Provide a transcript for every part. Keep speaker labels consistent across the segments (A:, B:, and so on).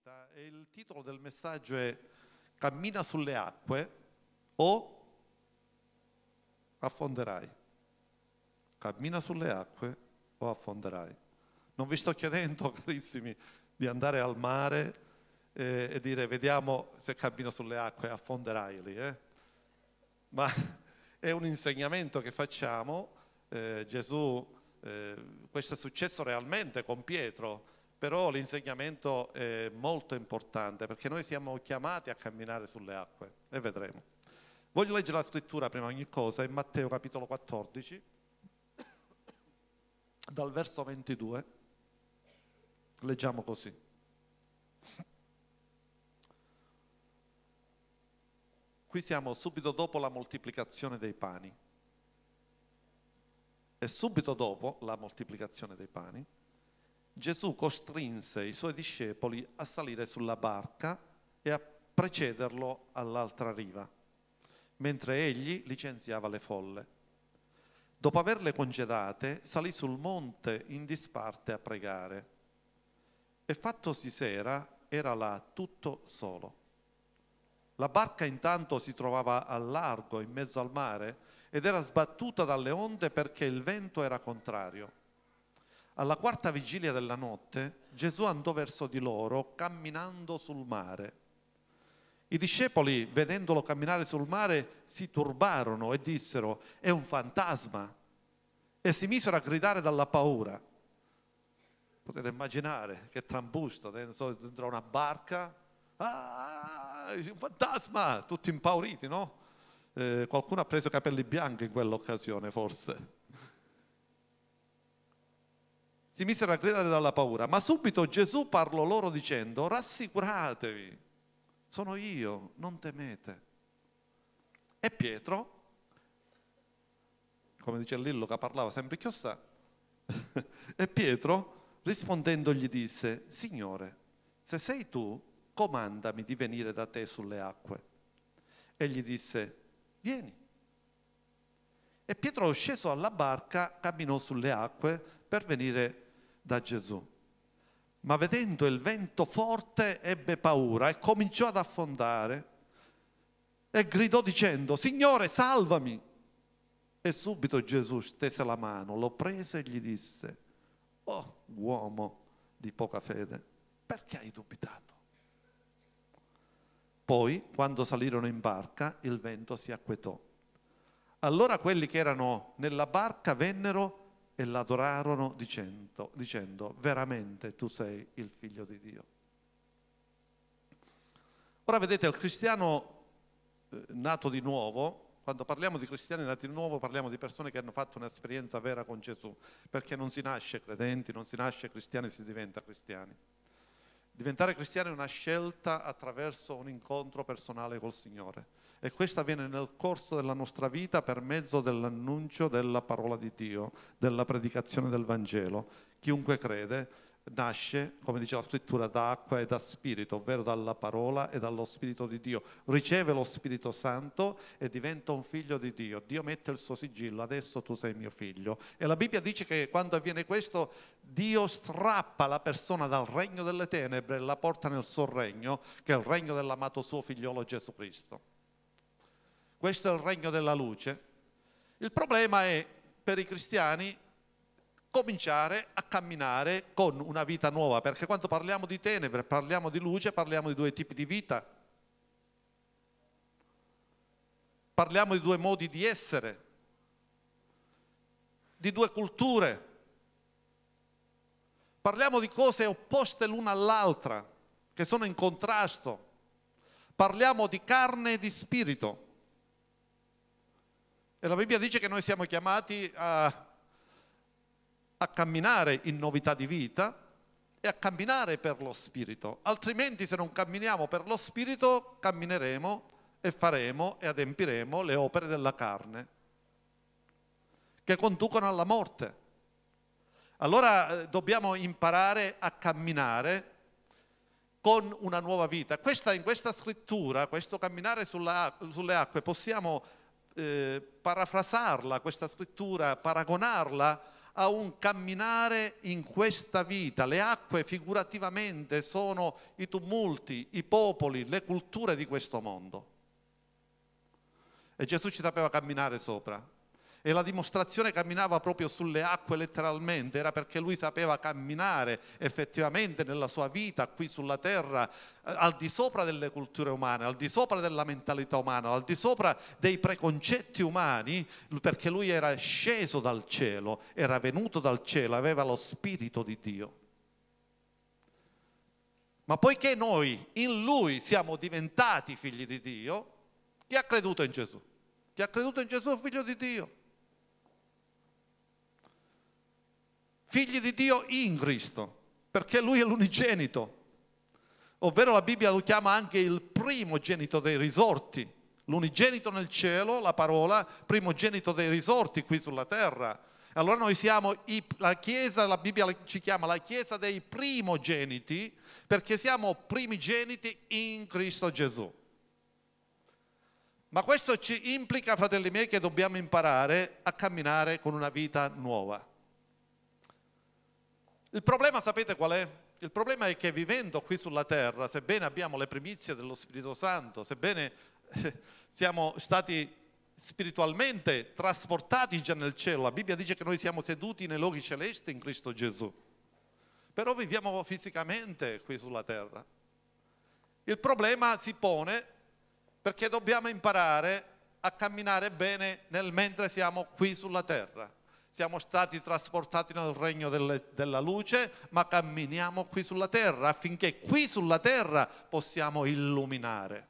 A: vita e il titolo del messaggio è Cammina sulle acque o affonderai. Cammina sulle acque o affonderai. Non vi sto chiedendo, carissimi, di andare al mare eh, e dire vediamo se cammino sulle acque affonderai lì. Eh? Ma è un insegnamento che facciamo. Eh, Gesù, eh, questo è successo realmente con Pietro però l'insegnamento è molto importante perché noi siamo chiamati a camminare sulle acque e vedremo. Voglio leggere la scrittura prima di ogni cosa in Matteo capitolo 14, dal verso 22. Leggiamo così. Qui siamo subito dopo la moltiplicazione dei pani. E subito dopo la moltiplicazione dei pani Gesù costrinse i suoi discepoli a salire sulla barca e a precederlo all'altra riva, mentre egli licenziava le folle. Dopo averle congedate, salì sul monte in disparte a pregare. E fattosi sera, era là tutto solo. La barca intanto si trovava al largo, in mezzo al mare, ed era sbattuta dalle onde perché il vento era contrario. Alla quarta vigilia della notte Gesù andò verso di loro camminando sul mare. I discepoli, vedendolo camminare sul mare, si turbarono e dissero, è un fantasma, e si misero a gridare dalla paura. Potete immaginare che trambusto dentro, dentro una barca, ah, un fantasma, tutti impauriti, no? Eh, qualcuno ha preso capelli bianchi in quell'occasione, forse. Si misero a gridare dalla paura, ma subito Gesù parlò loro dicendo, rassicuratevi, sono io, non temete. E Pietro, come dice Lillo che parlava sempre chiossà, e Pietro rispondendo gli disse, Signore, se sei tu, comandami di venire da te sulle acque. E gli disse, vieni. E Pietro, sceso alla barca, camminò sulle acque per venire da Gesù. Ma vedendo il vento forte ebbe paura e cominciò ad affondare e gridò dicendo, Signore, salvami! E subito Gesù stese la mano, lo prese e gli disse, Oh uomo di poca fede, perché hai dubitato? Poi, quando salirono in barca, il vento si acquetò. Allora quelli che erano nella barca vennero e l'adorarono dicendo, dicendo veramente tu sei il figlio di Dio. Ora vedete, il cristiano eh, nato di nuovo, quando parliamo di cristiani nati di nuovo parliamo di persone che hanno fatto un'esperienza vera con Gesù, perché non si nasce credenti, non si nasce cristiani, si diventa cristiani. Diventare cristiani è una scelta attraverso un incontro personale col Signore e questo avviene nel corso della nostra vita per mezzo dell'annuncio della parola di Dio, della predicazione del Vangelo. Chiunque crede nasce, come dice la scrittura, da acqua e da spirito, ovvero dalla parola e dallo spirito di Dio. Riceve lo Spirito Santo e diventa un figlio di Dio. Dio mette il suo sigillo, adesso tu sei mio figlio. E la Bibbia dice che quando avviene questo, Dio strappa la persona dal regno delle tenebre e la porta nel suo regno, che è il regno dell'amato suo figliolo Gesù Cristo. Questo è il regno della luce. Il problema è per i cristiani cominciare a camminare con una vita nuova, perché quando parliamo di tenebre, parliamo di luce, parliamo di due tipi di vita. Parliamo di due modi di essere, di due culture. Parliamo di cose opposte l'una all'altra, che sono in contrasto. Parliamo di carne e di spirito. E la Bibbia dice che noi siamo chiamati a, a camminare in novità di vita e a camminare per lo Spirito. Altrimenti se non camminiamo per lo Spirito, cammineremo e faremo e adempiremo le opere della carne che conducono alla morte. Allora eh, dobbiamo imparare a camminare con una nuova vita. Questa, in questa scrittura, questo camminare sulla, sulle acque, possiamo eh, parafrasarla, questa scrittura, paragonarla a un camminare in questa vita. Le acque figurativamente sono i tumulti, i popoli, le culture di questo mondo. E Gesù ci sapeva camminare sopra e la dimostrazione camminava proprio sulle acque letteralmente, era perché lui sapeva camminare effettivamente nella sua vita qui sulla terra, eh, al di sopra delle culture umane, al di sopra della mentalità umana, al di sopra dei preconcetti umani, perché lui era sceso dal cielo, era venuto dal cielo, aveva lo spirito di Dio. Ma poiché noi in lui siamo diventati figli di Dio, chi ha creduto in Gesù? Chi ha creduto in Gesù è figlio di Dio. Figli di Dio in Cristo, perché Lui è l'unigenito, ovvero la Bibbia lo chiama anche il primogenito dei risorti, l'unigenito nel cielo, la parola, primogenito dei risorti qui sulla terra. Allora noi siamo i, la Chiesa, la Bibbia ci chiama la Chiesa dei primogeniti, perché siamo primigeniti in Cristo Gesù. Ma questo ci implica, fratelli miei, che dobbiamo imparare a camminare con una vita nuova. Il problema sapete qual è? Il problema è che vivendo qui sulla terra, sebbene abbiamo le primizie dello Spirito Santo, sebbene eh, siamo stati spiritualmente trasportati già nel cielo, la Bibbia dice che noi siamo seduti nei luoghi celesti in Cristo Gesù, però viviamo fisicamente qui sulla terra. Il problema si pone perché dobbiamo imparare a camminare bene nel mentre siamo qui sulla terra siamo stati trasportati nel regno delle, della luce, ma camminiamo qui sulla terra affinché qui sulla terra possiamo illuminare.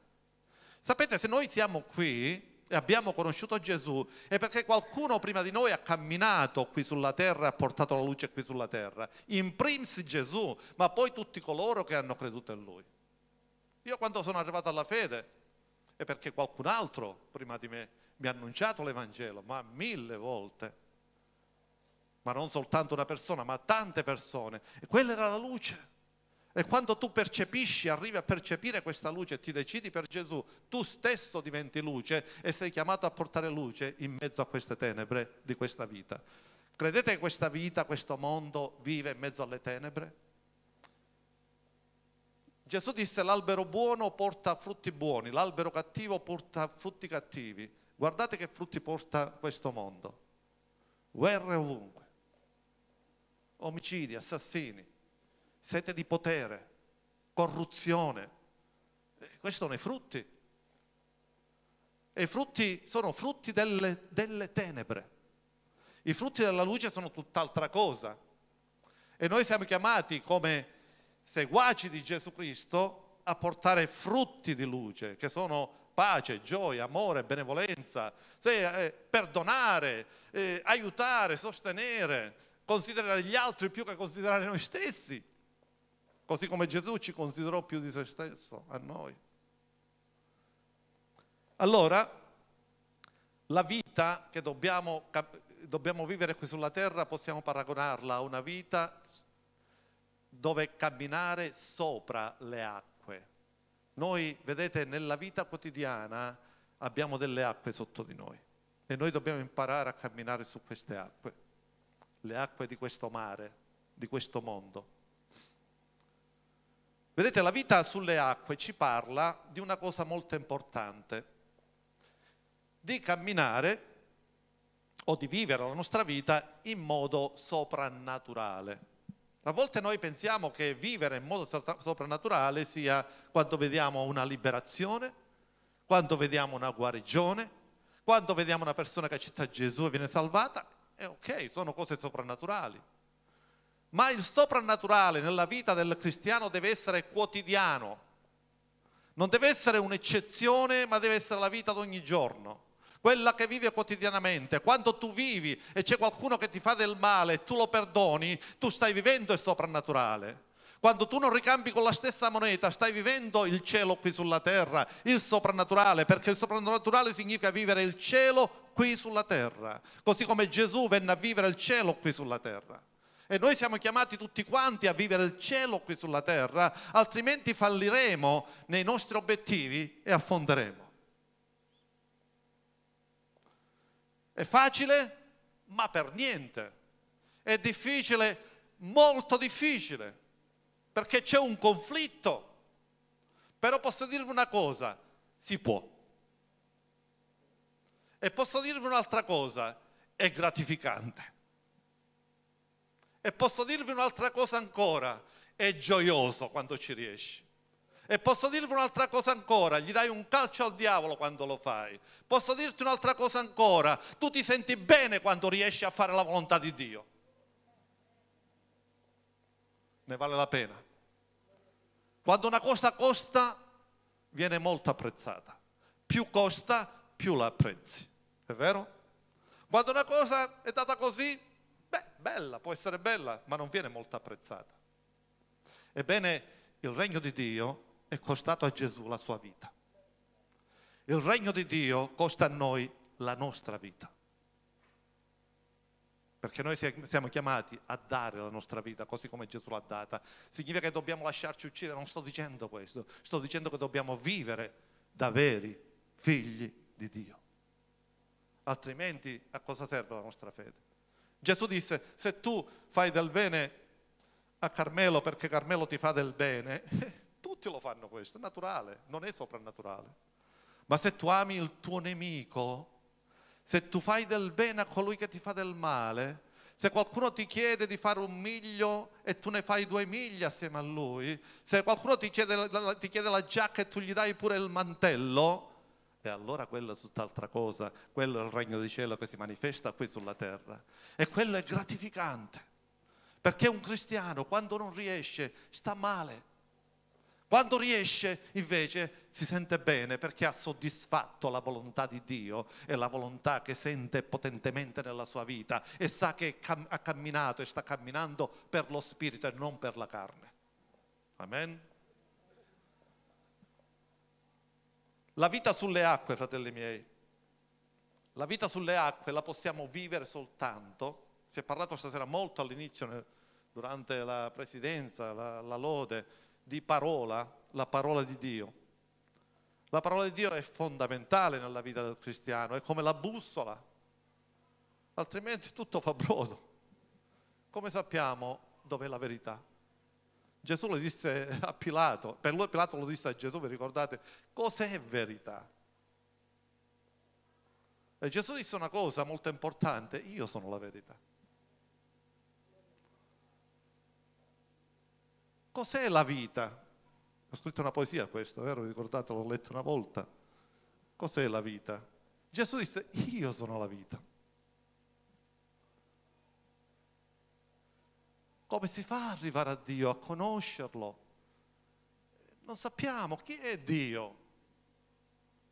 A: Sapete, se noi siamo qui e abbiamo conosciuto Gesù è perché qualcuno prima di noi ha camminato qui sulla terra e ha portato la luce qui sulla terra. In primis Gesù, ma poi tutti coloro che hanno creduto in Lui. Io quando sono arrivato alla fede è perché qualcun altro prima di me mi ha annunciato l'Evangelo, ma mille volte ma non soltanto una persona, ma tante persone. E quella era la luce. E quando tu percepisci, arrivi a percepire questa luce e ti decidi per Gesù, tu stesso diventi luce e sei chiamato a portare luce in mezzo a queste tenebre di questa vita. Credete che questa vita, questo mondo vive in mezzo alle tenebre? Gesù disse l'albero buono porta frutti buoni, l'albero cattivo porta frutti cattivi. Guardate che frutti porta questo mondo. Guerre ovunque omicidi, assassini, sete di potere, corruzione. Questi sono i frutti. E i frutti sono frutti delle, delle tenebre. I frutti della luce sono tutt'altra cosa. E noi siamo chiamati come seguaci di Gesù Cristo a portare frutti di luce, che sono pace, gioia, amore, benevolenza, cioè, eh, perdonare, eh, aiutare, sostenere, considerare gli altri più che considerare noi stessi, così come Gesù ci considerò più di se stesso, a noi. Allora, la vita che dobbiamo, dobbiamo vivere qui sulla terra possiamo paragonarla a una vita dove camminare sopra le acque. Noi, vedete, nella vita quotidiana abbiamo delle acque sotto di noi e noi dobbiamo imparare a camminare su queste acque le acque di questo mare, di questo mondo. Vedete, la vita sulle acque ci parla di una cosa molto importante, di camminare o di vivere la nostra vita in modo soprannaturale. A volte noi pensiamo che vivere in modo soprannaturale sia quando vediamo una liberazione, quando vediamo una guarigione, quando vediamo una persona che accetta Gesù e viene salvata è ok, sono cose soprannaturali. Ma il soprannaturale nella vita del cristiano deve essere quotidiano. Non deve essere un'eccezione, ma deve essere la vita di ogni giorno. Quella che vive quotidianamente. Quando tu vivi e c'è qualcuno che ti fa del male e tu lo perdoni, tu stai vivendo il soprannaturale. Quando tu non ricambi con la stessa moneta, stai vivendo il cielo qui sulla terra, il soprannaturale, perché il soprannaturale significa vivere il cielo qui sulla terra, così come Gesù venne a vivere il cielo qui sulla terra. E noi siamo chiamati tutti quanti a vivere il cielo qui sulla terra, altrimenti falliremo nei nostri obiettivi e affonderemo. È facile? Ma per niente. È difficile, molto difficile, perché c'è un conflitto. Però posso dirvi una cosa, si può. E posso dirvi un'altra cosa, è gratificante. E posso dirvi un'altra cosa ancora, è gioioso quando ci riesci. E posso dirvi un'altra cosa ancora, gli dai un calcio al diavolo quando lo fai. Posso dirti un'altra cosa ancora, tu ti senti bene quando riesci a fare la volontà di Dio. Ne vale la pena. Quando una cosa costa, viene molto apprezzata. Più costa, più la apprezzi. È vero? Quando una cosa è data così, beh, bella, può essere bella, ma non viene molto apprezzata. Ebbene, il regno di Dio è costato a Gesù la sua vita. Il regno di Dio costa a noi la nostra vita. Perché noi siamo chiamati a dare la nostra vita così come Gesù l'ha data. Significa che dobbiamo lasciarci uccidere, non sto dicendo questo, sto dicendo che dobbiamo vivere da veri figli di Dio. Altrimenti a cosa serve la nostra fede? Gesù disse, se tu fai del bene a Carmelo perché Carmelo ti fa del bene, Tutti lo fanno questo, è naturale, non è soprannaturale. Ma se tu ami il tuo nemico, se tu fai del bene a colui che ti fa del male, se qualcuno ti chiede di fare un miglio e tu ne fai due miglia assieme a lui, se qualcuno ti chiede, ti chiede la giacca e tu gli dai pure il mantello, e allora quello è tutt'altra cosa, quello è il regno di cielo che si manifesta qui sulla terra. E quello è gratificante, perché un cristiano quando non riesce sta male, quando riesce invece si sente bene perché ha soddisfatto la volontà di Dio e la volontà che sente potentemente nella sua vita e sa che ha camminato e sta camminando per lo spirito e non per la carne. Amen. La vita sulle acque, fratelli miei, la vita sulle acque la possiamo vivere soltanto, si è parlato stasera molto all'inizio durante la presidenza, la, la lode, di parola, la parola di Dio. La parola di Dio è fondamentale nella vita del cristiano, è come la bussola, altrimenti tutto fa brodo. Come sappiamo dov'è la verità? Gesù lo disse a Pilato, per lui Pilato lo disse a Gesù, vi ricordate, cos'è verità? E Gesù disse una cosa molto importante, io sono la verità. Cos'è la vita? Ho scritto una poesia questo, vero? Ricordate, l'ho letto una volta. Cos'è la vita? Gesù disse, io sono la vita. Come si fa ad arrivare a Dio, a conoscerlo? Non sappiamo chi è Dio.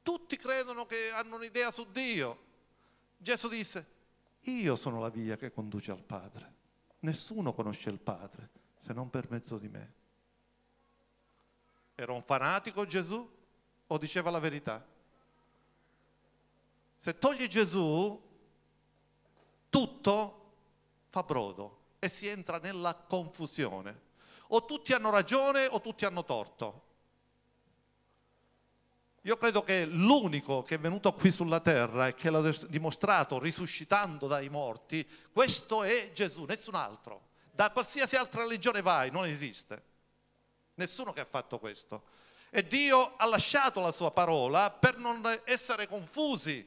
A: Tutti credono che hanno un'idea su Dio. Gesù disse, io sono la via che conduce al Padre. Nessuno conosce il Padre se non per mezzo di me. Era un fanatico Gesù o diceva la verità? Se togli Gesù, tutto fa brodo e si entra nella confusione. O tutti hanno ragione o tutti hanno torto. Io credo che l'unico che è venuto qui sulla terra e che l'ha dimostrato risuscitando dai morti, questo è Gesù, nessun altro. Da qualsiasi altra religione vai, non esiste. Nessuno che ha fatto questo. E Dio ha lasciato la sua parola per non essere confusi,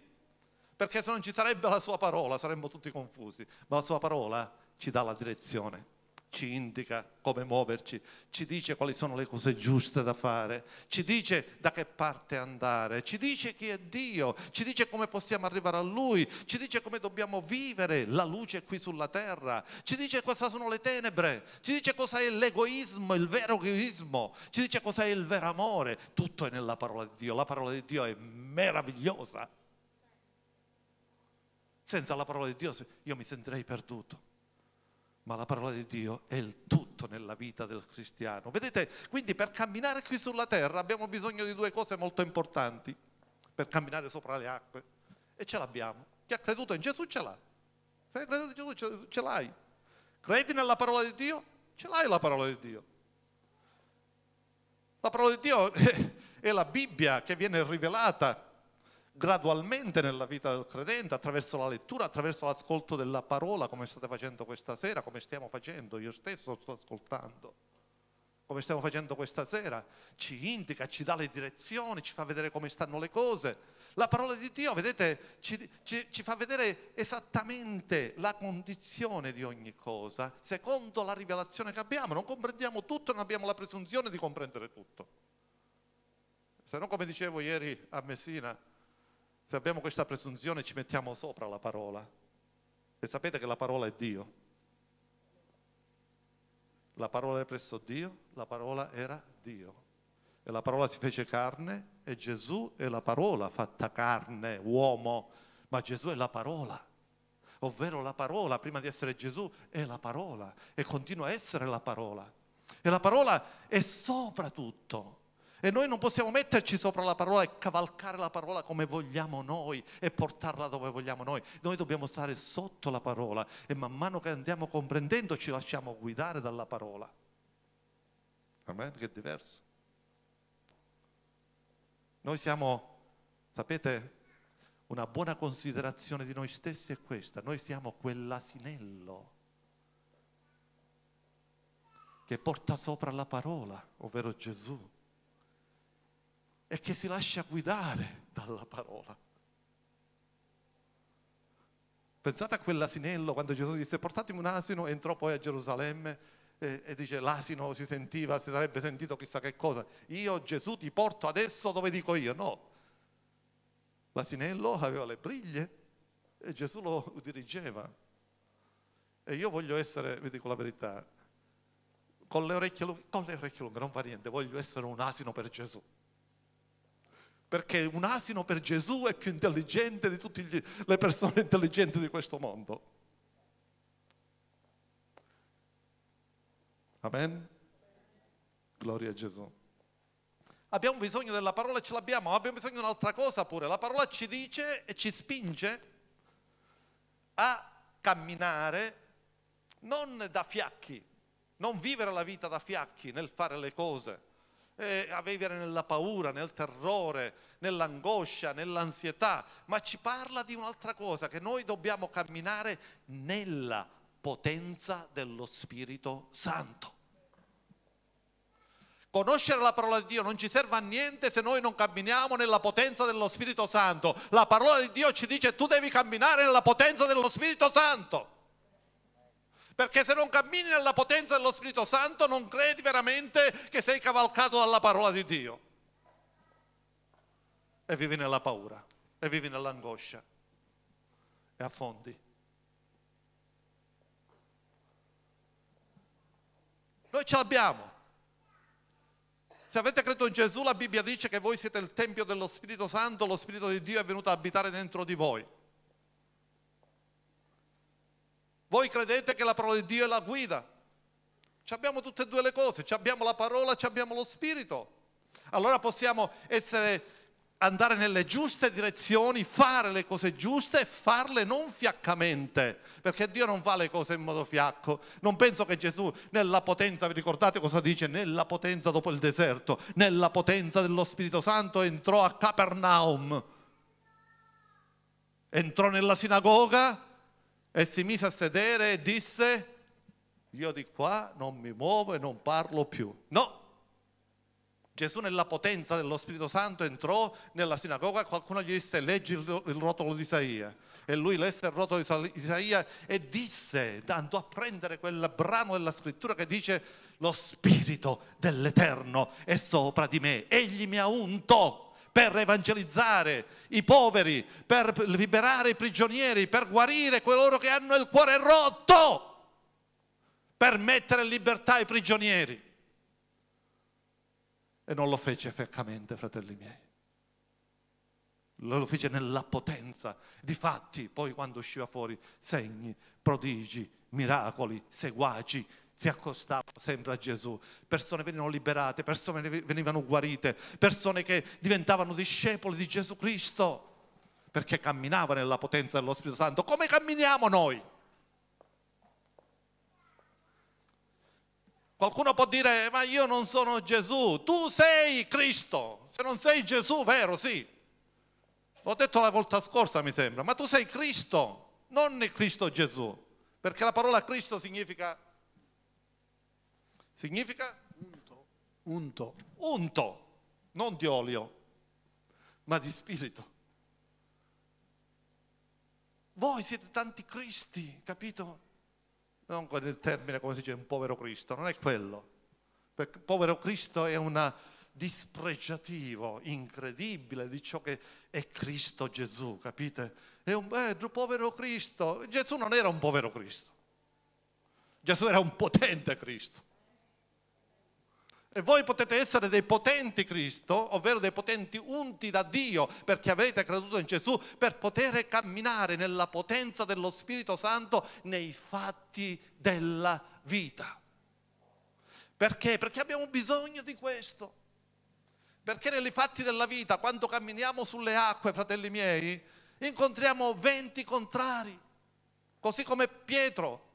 A: perché se non ci sarebbe la sua parola saremmo tutti confusi, ma la sua parola ci dà la direzione ci indica come muoverci, ci dice quali sono le cose giuste da fare, ci dice da che parte andare, ci dice chi è Dio, ci dice come possiamo arrivare a Lui, ci dice come dobbiamo vivere la luce qui sulla terra, ci dice cosa sono le tenebre, ci dice cosa è l'egoismo, il vero egoismo, ci dice cosa è il vero amore, tutto è nella parola di Dio, la parola di Dio è meravigliosa. Senza la parola di Dio io mi sentirei perduto ma la parola di Dio è il tutto nella vita del cristiano. Vedete, quindi per camminare qui sulla terra abbiamo bisogno di due cose molto importanti per camminare sopra le acque e ce l'abbiamo. Chi ha creduto in Gesù ce l'ha. Se hai creduto in Gesù ce l'hai. Credi nella parola di Dio? Ce l'hai la parola di Dio. La parola di Dio è la Bibbia che viene rivelata gradualmente nella vita del credente, attraverso la lettura, attraverso l'ascolto della parola, come state facendo questa sera, come stiamo facendo, io stesso sto ascoltando, come stiamo facendo questa sera, ci indica, ci dà le direzioni, ci fa vedere come stanno le cose. La parola di Dio, vedete, ci, ci, ci fa vedere esattamente la condizione di ogni cosa, secondo la rivelazione che abbiamo. Non comprendiamo tutto, non abbiamo la presunzione di comprendere tutto. Se no, come dicevo ieri a Messina, se abbiamo questa presunzione ci mettiamo sopra la parola. E sapete che la parola è Dio. La parola è presso Dio, la parola era Dio. E la parola si fece carne e Gesù è la parola fatta carne, uomo. Ma Gesù è la parola. Ovvero la parola, prima di essere Gesù, è la parola e continua a essere la parola. E la parola è sopra tutto. E noi non possiamo metterci sopra la parola e cavalcare la parola come vogliamo noi e portarla dove vogliamo noi. Noi dobbiamo stare sotto la parola e man mano che andiamo comprendendo ci lasciamo guidare dalla parola. Amen? Che è diverso. Noi siamo, sapete, una buona considerazione di noi stessi è questa. Noi siamo quell'asinello che porta sopra la parola, ovvero Gesù e che si lascia guidare dalla parola. Pensate a quell'asinello quando Gesù disse portatemi un asino, entrò poi a Gerusalemme e, e, dice l'asino si sentiva, si sarebbe sentito chissà che cosa. Io Gesù ti porto adesso dove dico io. No, l'asinello aveva le briglie e Gesù lo dirigeva. E io voglio essere, vi dico la verità, con le orecchie lunghe, con le orecchie lunghe non fa niente, voglio essere un asino per Gesù perché un asino per Gesù è più intelligente di tutte le persone intelligenti di questo mondo. Amen? Gloria a Gesù. Abbiamo bisogno della parola e ce l'abbiamo, ma abbiamo bisogno di un'altra cosa pure. La parola ci dice e ci spinge a camminare non da fiacchi, non vivere la vita da fiacchi nel fare le cose eh, a vivere nella paura, nel terrore, nell'angoscia, nell'ansietà, ma ci parla di un'altra cosa, che noi dobbiamo camminare nella potenza dello Spirito Santo. Conoscere la parola di Dio non ci serve a niente se noi non camminiamo nella potenza dello Spirito Santo. La parola di Dio ci dice tu devi camminare nella potenza dello Spirito Santo. Perché se non cammini nella potenza dello Spirito Santo non credi veramente che sei cavalcato dalla parola di Dio. E vivi nella paura, e vivi nell'angoscia, e affondi. Noi ce l'abbiamo. Se avete creduto in Gesù, la Bibbia dice che voi siete il Tempio dello Spirito Santo, lo Spirito di Dio è venuto a abitare dentro di voi. Voi credete che la parola di Dio è la guida? Ci abbiamo tutte e due le cose, ci abbiamo la parola, ci abbiamo lo spirito. Allora possiamo essere, andare nelle giuste direzioni, fare le cose giuste e farle non fiaccamente, perché Dio non fa le cose in modo fiacco. Non penso che Gesù nella potenza, vi ricordate cosa dice? Nella potenza dopo il deserto, nella potenza dello Spirito Santo entrò a Capernaum. Entrò nella sinagoga e si mise a sedere e disse, io di qua non mi muovo e non parlo più. No, Gesù nella potenza dello Spirito Santo entrò nella sinagoga qualcuno gli disse leggi il rotolo di Isaia. E lui lesse il rotolo di Isaia e disse, andò a prendere quel brano della scrittura che dice lo Spirito dell'Eterno è sopra di me, egli mi ha unto per evangelizzare i poveri, per liberare i prigionieri, per guarire coloro che hanno il cuore rotto, per mettere in libertà i prigionieri. E non lo fece feccamente, fratelli miei. Lo fece nella potenza. Difatti, poi quando usciva fuori, segni, prodigi, miracoli, seguaci, si accostavano sempre a Gesù. Persone venivano liberate, persone venivano guarite, persone che diventavano discepoli di Gesù Cristo perché camminavano nella potenza dello Spirito Santo. Come camminiamo noi? Qualcuno può dire, ma io non sono Gesù, tu sei Cristo. Se non sei Gesù, vero, sì. L'ho detto la volta scorsa, mi sembra, ma tu sei Cristo, non il Cristo Gesù. Perché la parola Cristo significa... Significa?
B: Unto. Unto.
A: Unto, non di olio, ma di spirito. Voi siete tanti Cristi, capito? Non con il termine, come si dice, un povero Cristo, non è quello. Perché povero Cristo è un dispregiativo incredibile di ciò che è Cristo Gesù, capite? È un eh, povero Cristo. Gesù non era un povero Cristo. Gesù era un potente Cristo. E voi potete essere dei potenti Cristo, ovvero dei potenti unti da Dio, perché avete creduto in Gesù, per poter camminare nella potenza dello Spirito Santo nei fatti della vita. Perché? Perché abbiamo bisogno di questo. Perché nei fatti della vita, quando camminiamo sulle acque, fratelli miei, incontriamo venti contrari, così come Pietro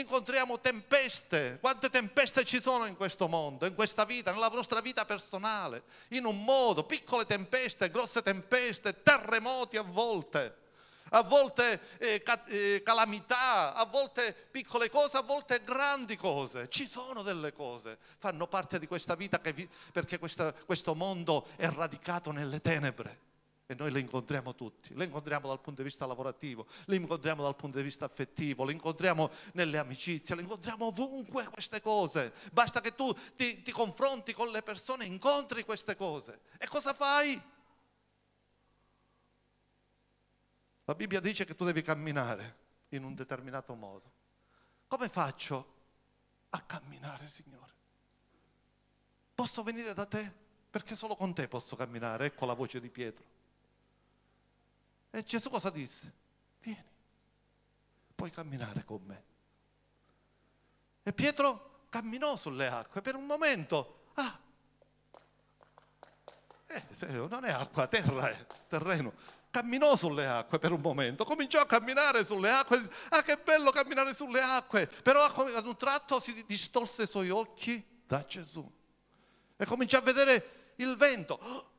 A: incontriamo tempeste. Quante tempeste ci sono in questo mondo, in questa vita, nella nostra vita personale, in un modo, piccole tempeste, grosse tempeste, terremoti a volte. A volte eh, eh, calamità, a volte piccole cose, a volte grandi cose. Ci sono delle cose, fanno parte di questa vita vi, perché questa, questo mondo è radicato nelle tenebre. E noi le incontriamo tutti, le incontriamo dal punto di vista lavorativo, le incontriamo dal punto di vista affettivo, le incontriamo nelle amicizie, le incontriamo ovunque queste cose. Basta che tu ti, ti confronti con le persone, incontri queste cose. E cosa fai? La Bibbia dice che tu devi camminare in un determinato modo. Come faccio a camminare, Signore? Posso venire da te? Perché solo con te posso camminare. Ecco la voce di Pietro. E Gesù cosa disse? Vieni, puoi camminare con me. E Pietro camminò sulle acque per un momento. Ah, eh, non è acqua, terra è terreno. Camminò sulle acque per un momento, cominciò a camminare sulle acque. Ah, che bello camminare sulle acque! Però ad un tratto si distolse i suoi occhi da Gesù e cominciò a vedere il vento.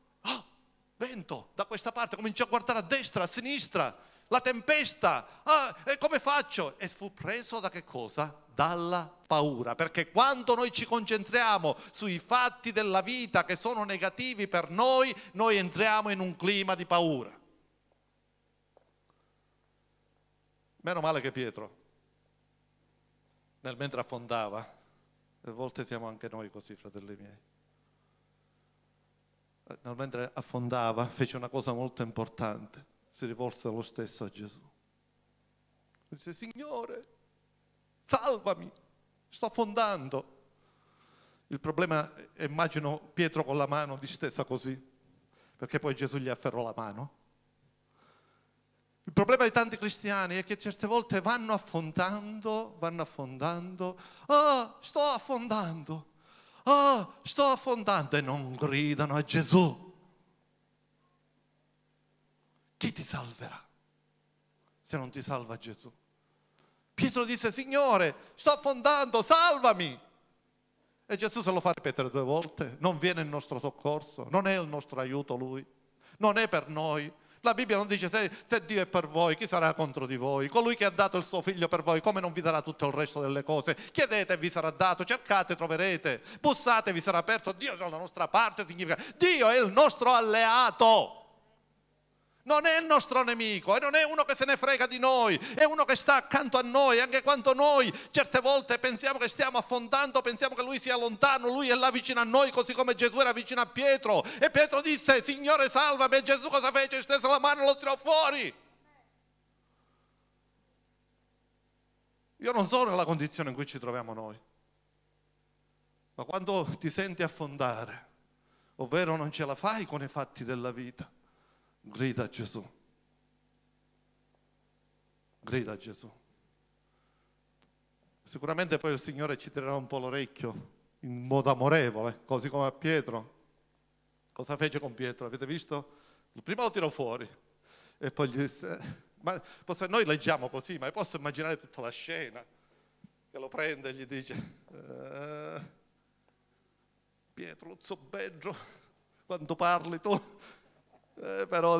A: Vento da questa parte, cominciò a guardare a destra, a sinistra, la tempesta, ah, e come faccio? E fu preso da che cosa? Dalla paura, perché quando noi ci concentriamo sui fatti della vita che sono negativi per noi, noi entriamo in un clima di paura. Meno male che Pietro, nel mentre affondava, a volte siamo anche noi così, fratelli miei mentre affondava, fece una cosa molto importante, si rivolse lo stesso a Gesù. Disse, Signore, salvami, sto affondando. Il problema, immagino Pietro con la mano distesa così, perché poi Gesù gli afferrò la mano. Il problema di tanti cristiani è che certe volte vanno affondando, vanno affondando, ah, sto affondando oh, sto affondando e non gridano a Gesù. Chi ti salverà se non ti salva Gesù? Pietro disse, Signore, sto affondando, salvami. E Gesù se lo fa ripetere due volte, non viene il nostro soccorso, non è il nostro aiuto lui, non è per noi, la Bibbia non dice se, se, Dio è per voi, chi sarà contro di voi? Colui che ha dato il suo figlio per voi, come non vi darà tutto il resto delle cose? Chiedete e vi sarà dato, cercate troverete, bussate vi sarà aperto. Dio è dalla nostra parte, significa Dio è il nostro alleato non è il nostro nemico e non è uno che se ne frega di noi, è uno che sta accanto a noi, anche quando noi certe volte pensiamo che stiamo affondando, pensiamo che lui sia lontano, lui è là vicino a noi, così come Gesù era vicino a Pietro. E Pietro disse, Signore salvami, e Gesù cosa fece? Stese la mano e lo tirò fuori. Io non so nella condizione in cui ci troviamo noi, ma quando ti senti affondare, ovvero non ce la fai con i fatti della vita, Grida Gesù. Grida Gesù. Sicuramente poi il Signore ci tirerà un po' l'orecchio in modo amorevole, così come a Pietro. Cosa fece con Pietro? Avete visto? Il primo lo tirò fuori e poi gli disse, ma noi leggiamo così, ma posso immaginare tutta la scena, che lo prende e gli dice, eh, Pietro, zobbeggio, quando parli tu, eh, però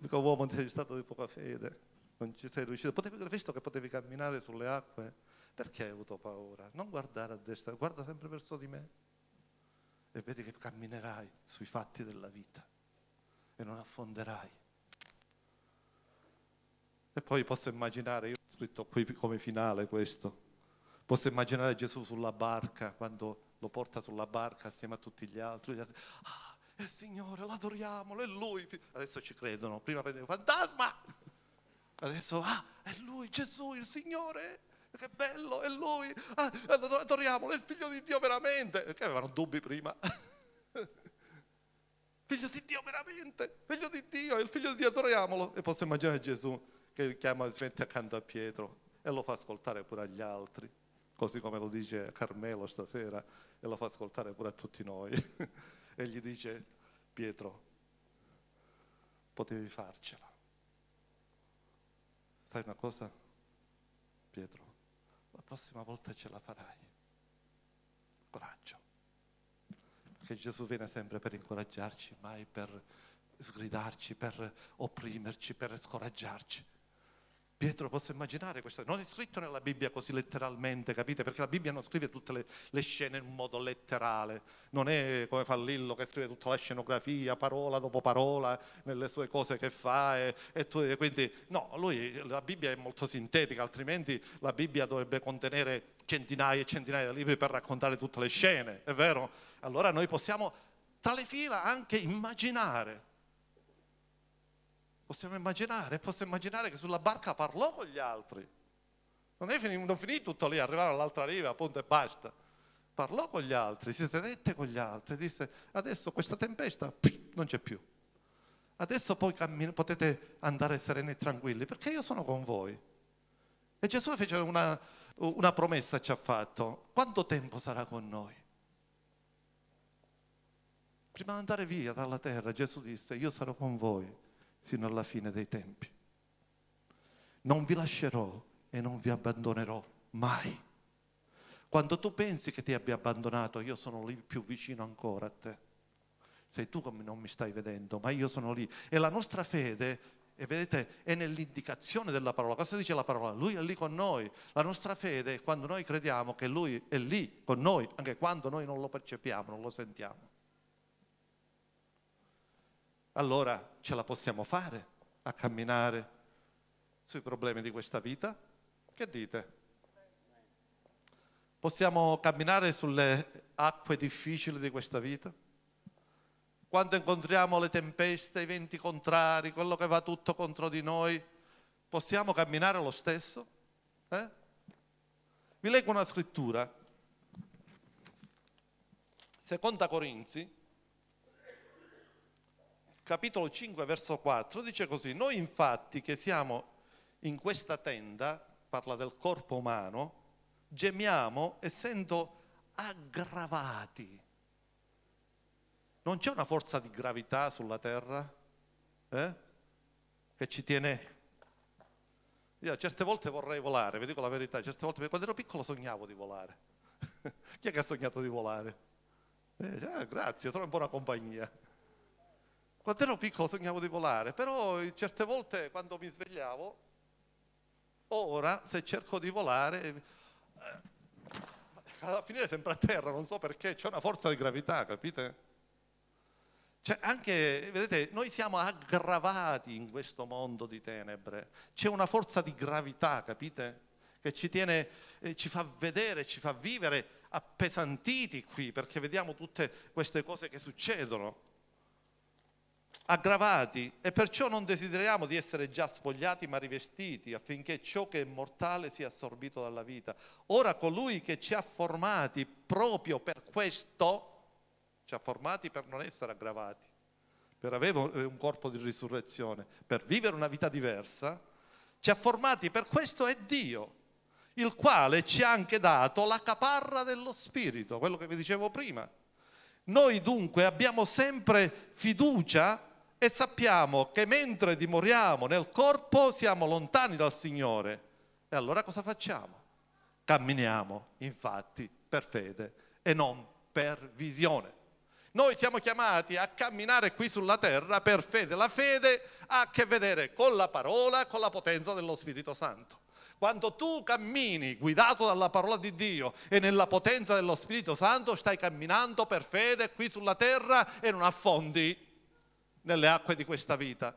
A: Dico, uomo, sei stato di poca fede, non ci sei riuscito. Potevi, visto che potevi camminare sulle acque, perché hai avuto paura? Non guardare a destra, guarda sempre verso di me e vedi che camminerai sui fatti della vita e non affonderai. E poi posso immaginare, io ho scritto qui come finale questo, posso immaginare Gesù sulla barca, quando lo porta sulla barca assieme a tutti gli altri. Gli altri ah, il Signore, l'adoriamo, è Lui. Adesso ci credono, prima prendevano fantasma, adesso ah, è Lui, Gesù, il Signore. Che bello, è Lui, ah, adoriamolo, è il Figlio di Dio veramente. Perché avevano dubbi prima? figlio di Dio veramente, figlio di Dio, è il figlio di Dio, adoriamolo. E posso immaginare Gesù che chiama, si mette accanto a Pietro e lo fa ascoltare pure agli altri, così come lo dice Carmelo stasera e lo fa ascoltare pure a tutti noi. e gli dice, Pietro, potevi farcela. Sai una cosa, Pietro? La prossima volta ce la farai. Coraggio. Perché Gesù viene sempre per incoraggiarci, mai per sgridarci, per opprimerci, per scoraggiarci. Pietro posso immaginare questo, non è scritto nella Bibbia così letteralmente, capite? Perché la Bibbia non scrive tutte le, le, scene in modo letterale, non è come fa Lillo che scrive tutta la scenografia, parola dopo parola, nelle sue cose che fa, e, e, tu, e quindi no, lui, la Bibbia è molto sintetica, altrimenti la Bibbia dovrebbe contenere centinaia e centinaia di libri per raccontare tutte le scene, è vero? Allora noi possiamo tra le fila anche immaginare Possiamo immaginare, posso immaginare che sulla barca parlò con gli altri. Non è finito, non finì tutto lì, arrivare all'altra riva, appunto, e basta. Parlò con gli altri, si sedette con gli altri, disse adesso questa tempesta non c'è più. Adesso poi cammin- potete andare sereni e tranquilli perché io sono con voi. E Gesù fece una, una promessa, ci ha fatto. Quanto tempo sarà con noi? Prima di andare via dalla terra, Gesù disse, io sarò con voi fino alla fine dei tempi. Non vi lascerò e non vi abbandonerò mai. Quando tu pensi che ti abbia abbandonato, io sono lì più vicino ancora a te. Sei tu che non mi stai vedendo, ma io sono lì. E la nostra fede, e vedete, è nell'indicazione della parola. Cosa dice la parola? Lui è lì con noi. La nostra fede è quando noi crediamo che Lui è lì con noi, anche quando noi non lo percepiamo, non lo sentiamo allora ce la possiamo fare a camminare sui problemi di questa vita? Che dite? Possiamo camminare sulle acque difficili di questa vita? Quando incontriamo le tempeste, i venti contrari, quello che va tutto contro di noi, possiamo camminare lo stesso? Eh? Vi leggo una scrittura. Seconda Corinzi, capitolo 5, verso 4, dice così, noi infatti che siamo in questa tenda, parla del corpo umano, gemiamo essendo aggravati. Non c'è una forza di gravità sulla terra eh? che ci tiene... Io certe volte vorrei volare, vi dico la verità, certe volte quando ero piccolo sognavo di volare. Chi è che ha sognato di volare? Eh, ah, grazie, sono in buona compagnia. Quando ero piccolo sognavo di volare, però certe volte quando mi svegliavo, ora se cerco di volare, eh, alla finire sempre a terra, non so perché, c'è una forza di gravità, capite? Cioè anche, vedete, noi siamo aggravati in questo mondo di tenebre, c'è una forza di gravità, capite? Che ci tiene, eh, ci fa vedere, ci fa vivere appesantiti qui, perché vediamo tutte queste cose che succedono aggravati e perciò non desideriamo di essere già spogliati ma rivestiti affinché ciò che è mortale sia assorbito dalla vita. Ora colui che ci ha formati proprio per questo, ci ha formati per non essere aggravati, per avere un corpo di risurrezione, per vivere una vita diversa, ci ha formati per questo è Dio, il quale ci ha anche dato la caparra dello Spirito, quello che vi dicevo prima. Noi dunque abbiamo sempre fiducia e sappiamo che mentre dimoriamo nel corpo siamo lontani dal Signore. E allora cosa facciamo? Camminiamo, infatti, per fede e non per visione. Noi siamo chiamati a camminare qui sulla terra per fede. La fede ha a che vedere con la parola, con la potenza dello Spirito Santo. Quando tu cammini guidato dalla parola di Dio e nella potenza dello Spirito Santo, stai camminando per fede qui sulla terra e non affondi nelle acque di questa vita.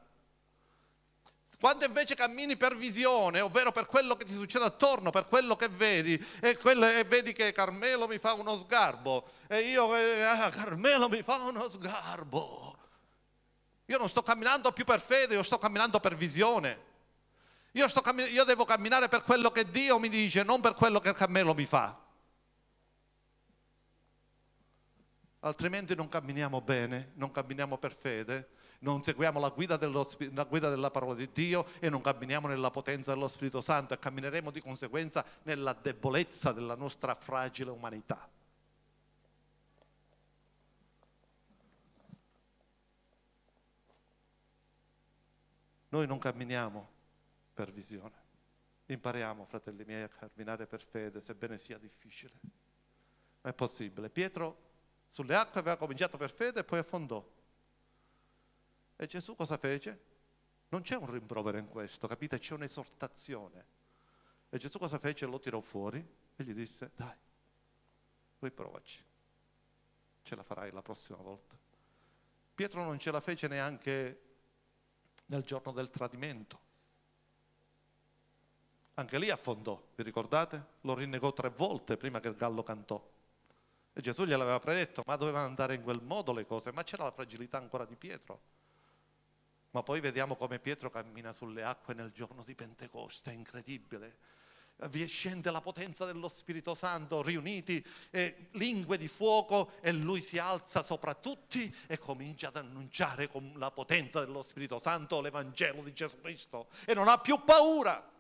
A: Quando invece cammini per visione, ovvero per quello che ti succede attorno, per quello che vedi, e, quello, e vedi che Carmelo mi fa uno sgarbo, e io, eh, ah, Carmelo mi fa uno sgarbo. Io non sto camminando più per fede, io sto camminando per visione. Io, cammin- io devo camminare per quello che Dio mi dice, non per quello che Carmelo mi fa. Altrimenti non camminiamo bene, non camminiamo per fede, non seguiamo la guida, la guida, della parola di Dio e non camminiamo nella potenza dello Spirito Santo e cammineremo di conseguenza nella debolezza della nostra fragile umanità. Noi non camminiamo per visione. Impariamo, fratelli miei, a camminare per fede, sebbene sia difficile. Ma è possibile. Pietro sulle acque aveva cominciato per fede e poi affondò. E Gesù cosa fece? Non c'è un rimprovero in questo, capite? C'è un'esortazione. E Gesù cosa fece? Lo tirò fuori e gli disse, dai, riprovaci, ce la farai la prossima volta. Pietro non ce la fece neanche nel giorno del tradimento. Anche lì affondò, vi ricordate? Lo rinnegò tre volte prima che il gallo cantò. E Gesù gliel'aveva predetto, ma dovevano andare in quel modo le cose, ma c'era la fragilità ancora di Pietro. Ma poi vediamo come Pietro cammina sulle acque nel giorno di Pentecoste, è incredibile. Vi scende la potenza dello Spirito Santo, riuniti, lingue di fuoco e lui si alza sopra tutti e comincia ad annunciare con la potenza dello Spirito Santo l'Evangelo di Gesù Cristo e non ha più paura.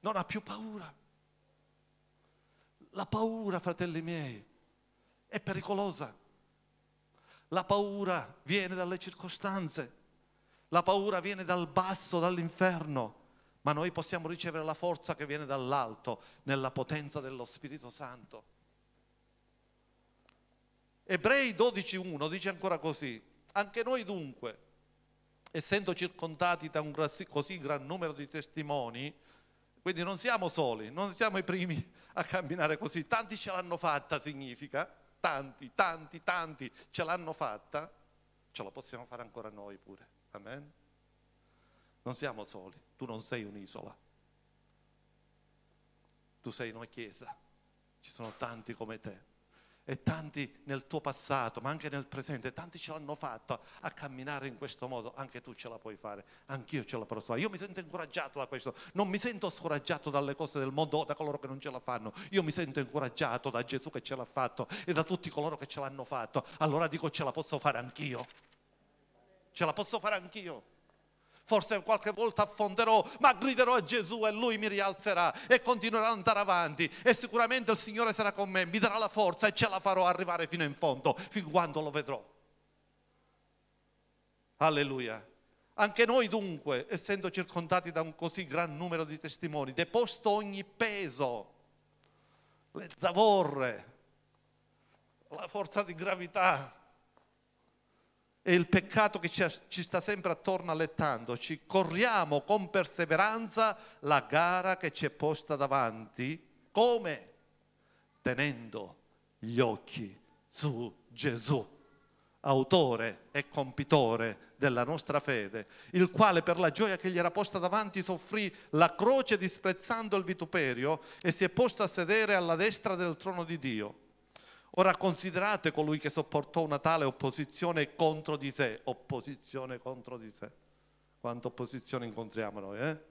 A: Non ha più paura. La paura, fratelli miei, è pericolosa. La paura viene dalle circostanze, la paura viene dal basso, dall'inferno, ma noi possiamo ricevere la forza che viene dall'alto, nella potenza dello Spirito Santo. Ebrei 12.1 dice ancora così, anche noi dunque, essendo circondati da un così gran numero di testimoni, quindi non siamo soli, non siamo i primi a camminare così, tanti ce l'hanno fatta significa, tanti, tanti, tanti ce l'hanno fatta, ce la possiamo fare ancora noi pure. Amen? Non siamo soli, tu non sei un'isola, tu sei una chiesa, ci sono tanti come te e tanti nel tuo passato, ma anche nel presente, tanti ce l'hanno fatto a camminare in questo modo, anche tu ce la puoi fare, anch'io ce la posso fare. Io mi sento incoraggiato da questo, non mi sento scoraggiato dalle cose del mondo o da coloro che non ce la fanno, io mi sento incoraggiato da Gesù che ce l'ha fatto e da tutti coloro che ce l'hanno fatto. Allora dico ce la posso fare anch'io, ce la posso fare anch'io forse qualche volta affonderò, ma griderò a Gesù e lui mi rialzerà e continuerò ad andare avanti e sicuramente il Signore sarà con me, mi darà la forza e ce la farò arrivare fino in fondo, fin quando lo vedrò. Alleluia. Anche noi dunque, essendo circondati da un così gran numero di testimoni, deposto ogni peso, le zavorre, la forza di gravità, e il peccato che ci, ci sta sempre attorno allettandoci, corriamo con perseveranza la gara che ci è posta davanti, come? Tenendo gli occhi su Gesù, autore e compitore della nostra fede, il quale per la gioia che gli era posta davanti soffrì la croce disprezzando il vituperio e si è posto a sedere alla destra del trono di Dio. Ora considerate colui che sopportò una tale opposizione contro di sé, opposizione contro di sé. Quanta opposizione incontriamo noi, eh?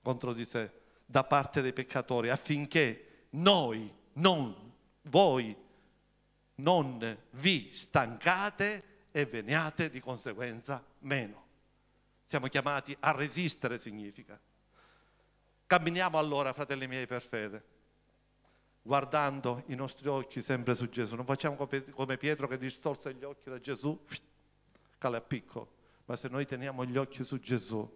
A: Contro di sé, da parte dei peccatori, affinché noi, non voi, non vi stancate e veniate di conseguenza meno. Siamo chiamati a resistere, significa. Camminiamo allora, fratelli miei, per fede guardando i nostri occhi sempre su Gesù. Non facciamo come Pietro che distolse gli occhi da Gesù, cale a picco. Ma se noi teniamo gli occhi su Gesù,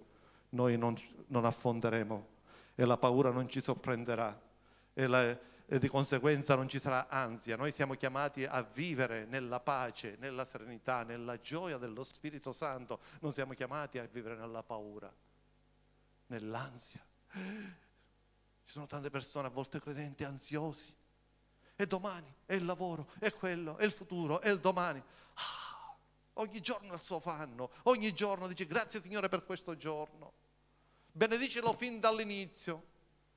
A: noi non, non affonderemo e la paura non ci sorprenderà e la, e di conseguenza non ci sarà ansia. Noi siamo chiamati a vivere nella pace, nella serenità, nella gioia dello Spirito Santo. Non siamo chiamati a vivere nella paura, nell'ansia. Ci sono tante persone, a volte credenti, ansiosi. E domani, è il lavoro, è quello, è il futuro, è il domani. Ah, ogni giorno il suo fanno, ogni giorno dice grazie Signore per questo giorno. Benedicelo fin dall'inizio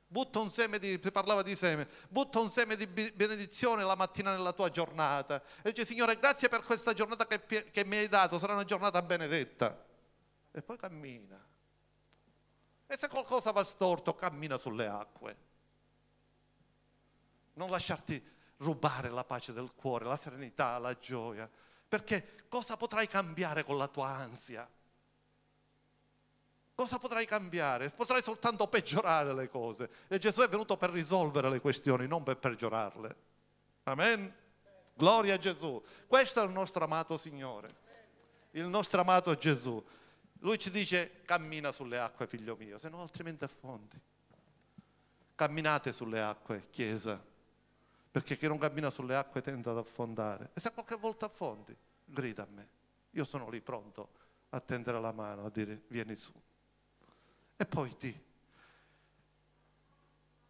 A: butta un seme di, si parlava di seme, butta un seme di benedizione la mattina nella tua giornata e dice Signore grazie per questa giornata che, che mi hai dato, sarà una giornata benedetta. E poi cammina. E se qualcosa va storto, cammina sulle acque. Non lasciarti rubare la pace del cuore, la serenità, la gioia, perché cosa potrai cambiare con la tua ansia? Cosa potrai cambiare? Potrai soltanto peggiorare le cose. E Gesù è venuto per risolvere le questioni, non per peggiorarle. Amen? Gloria a Gesù. Questo è il nostro amato Signore, il nostro amato Gesù. Lui ci dice cammina sulle acque, figlio mio, se no altrimenti affondi. Camminate sulle acque, Chiesa, perché chi non cammina sulle acque tende ad affondare. E se qualche volta affondi, grida a me. Io sono lì pronto a tendere la mano, a dire vieni su e poi ti,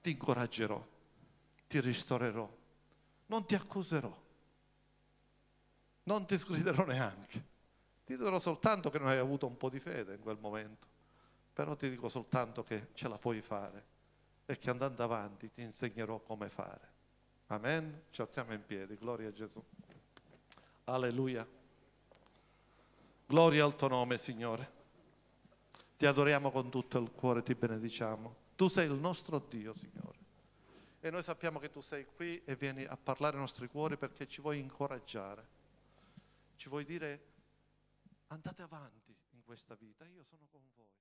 A: ti incoraggerò, ti ristorerò, non ti accuserò, non ti sgriderò neanche. Ti dirò soltanto che non hai avuto un po' di fede in quel momento, però ti dico soltanto che ce la puoi fare e che andando avanti ti insegnerò come fare. Amen? Ci alziamo in piedi, gloria a Gesù. Alleluia. Gloria al tuo nome, Signore. Ti adoriamo con tutto il cuore, ti benediciamo. Tu sei il nostro Dio, Signore. E noi sappiamo che tu sei qui e vieni a parlare ai nostri cuori perché ci vuoi incoraggiare. Ci vuoi dire andate avanti in questa vita, io sono con voi.